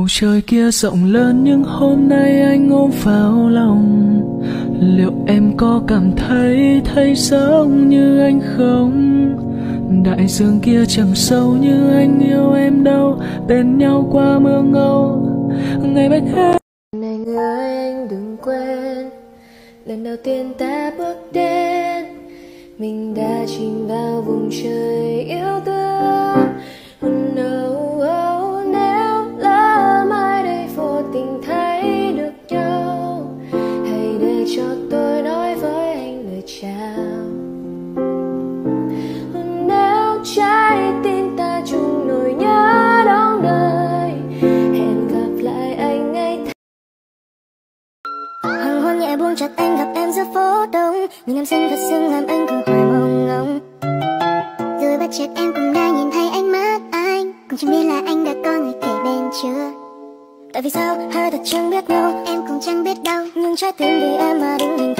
bầu trời kia rộng lớn, nhưng hôm nay anh ôm vào lòng. Liệu em có cảm thấy thấy giống như anh không? Đại dương kia chẳng sâu như anh yêu em đâu, bên nhau qua mưa ngâu. Ngày bách hết này người, anh đừng quên, lần đầu tiên ta bước đến. Mình đã chìm vào vùng trời yêu thương Nhẹ buông chợt anh gặp em giữa phố đông. Nhìn em xinh thật xinh làm anh cứ hoài mong ngóng. Rồi bất chợt em cũng đã nhìn thấy ánh mắt anh. Cũng chẳng biết là anh đã có người kể bên chưa. Tại vì sao hai thật chẳng biết nhau? Em cũng chẳng biết đâu. Nhưng trái tim vì em mà đứng hình